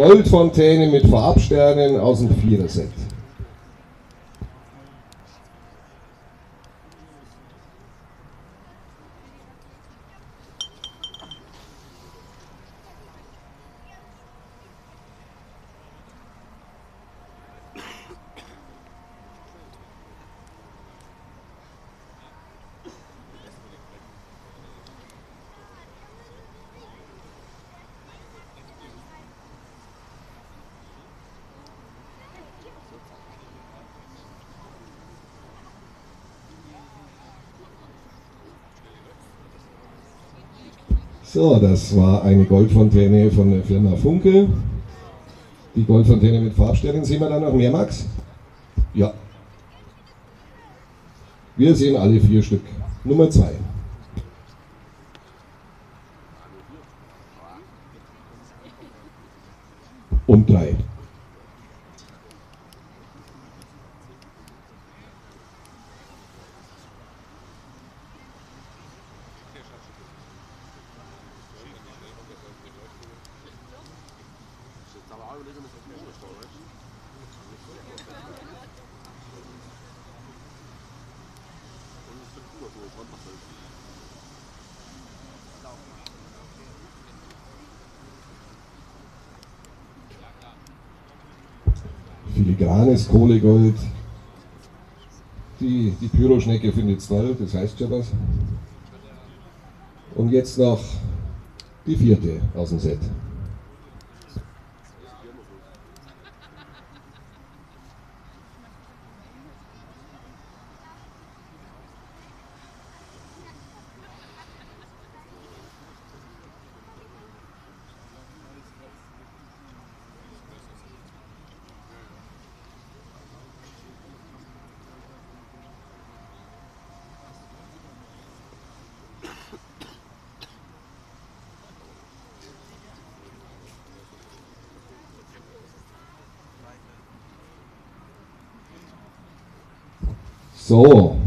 Goldfontäne mit Farbsternen aus dem Viererset. So, das war eine Goldfontäne von der Firma Funke. Die Goldfontäne mit Farbsternen. Sehen wir da noch mehr, Max? Ja. Wir sehen alle vier Stück. Nummer zwei. Und drei. Filigranes Kohlegold. Die, die Pyroschnecke findet es toll, das heißt schon was. Und jetzt noch die vierte aus dem Set. So,